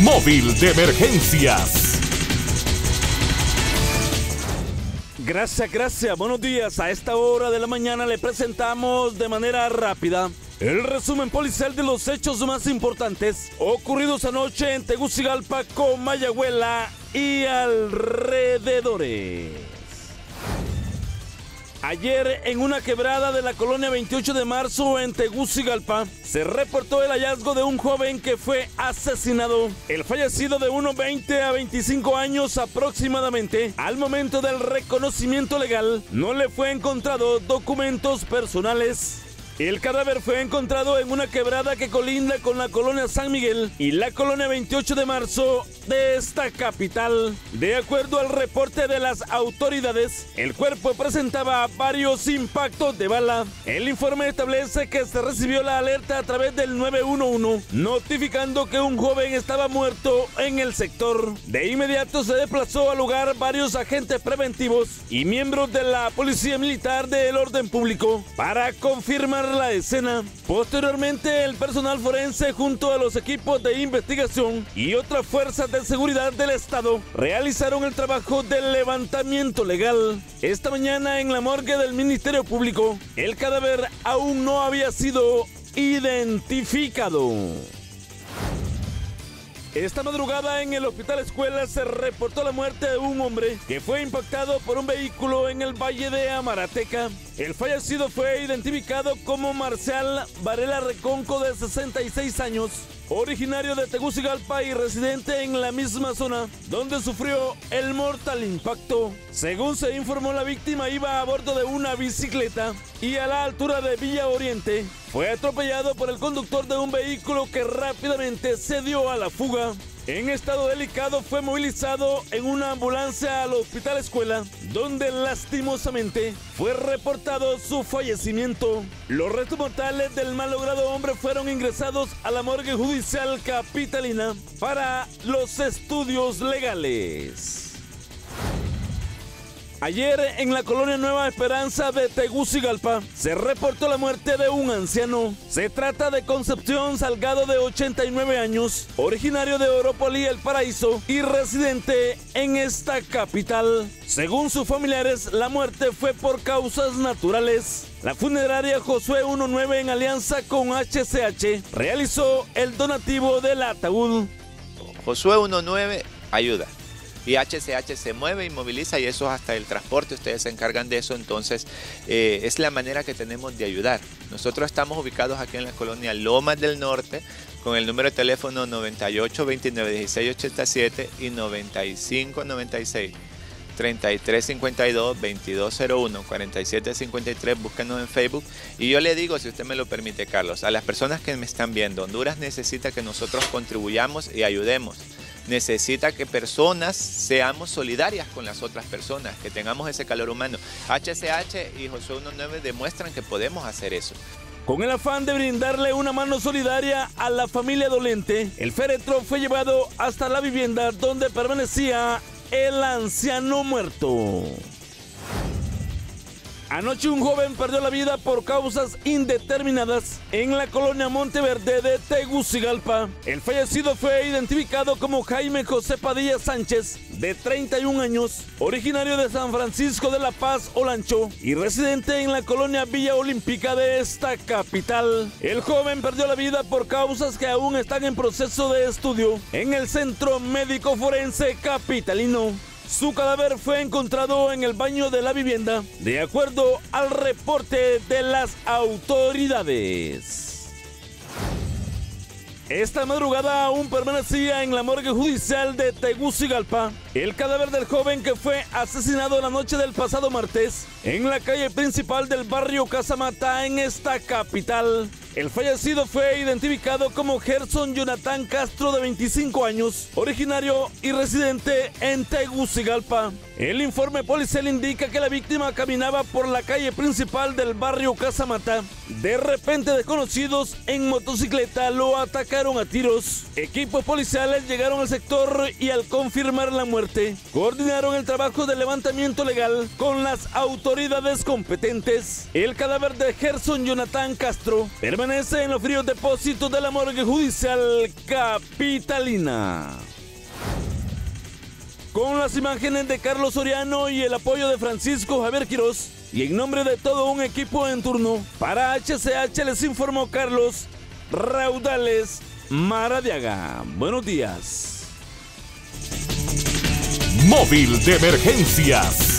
móvil de emergencias. Gracias, gracias. Buenos días. A esta hora de la mañana le presentamos de manera rápida el resumen policial de los hechos más importantes ocurridos anoche en Tegucigalpa, Mayagüela y alrededores. Ayer, en una quebrada de la colonia 28 de marzo en Tegucigalpa, se reportó el hallazgo de un joven que fue asesinado. El fallecido de unos 20 a 25 años aproximadamente, al momento del reconocimiento legal, no le fue encontrado documentos personales. El cadáver fue encontrado en una quebrada que colinda con la colonia San Miguel y la colonia 28 de marzo de esta capital. De acuerdo al reporte de las autoridades, el cuerpo presentaba varios impactos de bala. El informe establece que se recibió la alerta a través del 911, notificando que un joven estaba muerto en el sector. De inmediato se desplazó al lugar varios agentes preventivos y miembros de la Policía Militar del Orden Público para confirmar la escena. Posteriormente, el personal forense junto a los equipos de investigación y otras fuerzas de seguridad del Estado realizaron el trabajo del levantamiento legal. Esta mañana en la morgue del Ministerio Público, el cadáver aún no había sido identificado. Esta madrugada en el Hospital Escuela se reportó la muerte de un hombre que fue impactado por un vehículo en el Valle de Amarateca. El fallecido fue identificado como Marcial Varela Reconco de 66 años, originario de Tegucigalpa y residente en la misma zona donde sufrió el mortal impacto. Según se informó, la víctima iba a bordo de una bicicleta y a la altura de Villa Oriente fue atropellado por el conductor de un vehículo que rápidamente se dio a la fuga. En estado delicado fue movilizado en una ambulancia al hospital escuela, donde lastimosamente fue reportado su fallecimiento. Los restos mortales del malogrado hombre fueron ingresados a la morgue judicial capitalina para los estudios legales. Ayer en la colonia Nueva Esperanza de Tegucigalpa se reportó la muerte de un anciano. Se trata de Concepción Salgado de 89 años, originario de Oropoli El Paraíso y residente en esta capital. Según sus familiares, la muerte fue por causas naturales. La funeraria Josué 19 en alianza con HCH realizó el donativo del ataúd. Josué 19 ayuda y HCH se mueve y moviliza y eso hasta el transporte, ustedes se encargan de eso, entonces eh, es la manera que tenemos de ayudar. Nosotros estamos ubicados aquí en la colonia Lomas del Norte con el número de teléfono 98 29 16 87 y 95 96 3352 2201 4753 búsquenos en Facebook. Y yo le digo si usted me lo permite Carlos a las personas que me están viendo Honduras necesita que nosotros contribuyamos y ayudemos necesita que personas seamos solidarias con las otras personas, que tengamos ese calor humano. HCH y José 19 demuestran que podemos hacer eso. Con el afán de brindarle una mano solidaria a la familia dolente, el féretro fue llevado hasta la vivienda donde permanecía el anciano muerto. Anoche un joven perdió la vida por causas indeterminadas en la colonia Monteverde de Tegucigalpa. El fallecido fue identificado como Jaime José Padilla Sánchez, de 31 años, originario de San Francisco de la Paz, Olancho, y residente en la colonia Villa Olímpica de esta capital. El joven perdió la vida por causas que aún están en proceso de estudio en el Centro Médico Forense Capitalino. Su cadáver fue encontrado en el baño de la vivienda, de acuerdo al reporte de las autoridades. Esta madrugada aún permanecía en la morgue judicial de Tegucigalpa el cadáver del joven que fue asesinado la noche del pasado martes en la calle principal del barrio Casamata en esta capital. El fallecido fue identificado como Gerson Jonathan Castro de 25 años, originario y residente en Tegucigalpa. El informe policial indica que la víctima caminaba por la calle principal del barrio Casamata De repente desconocidos en motocicleta lo atacaron a tiros. Equipos policiales llegaron al sector y al confirmar la muerte, coordinaron el trabajo de levantamiento legal con las autoridades competentes. El cadáver de Gerson Jonathan Castro permanece en los fríos depósitos de la morgue judicial capitalina. Con las imágenes de Carlos Soriano y el apoyo de Francisco Javier Quirós, y en nombre de todo un equipo en turno, para HCH les informó Carlos Raudales Maradiaga. Buenos días. Móvil de emergencias.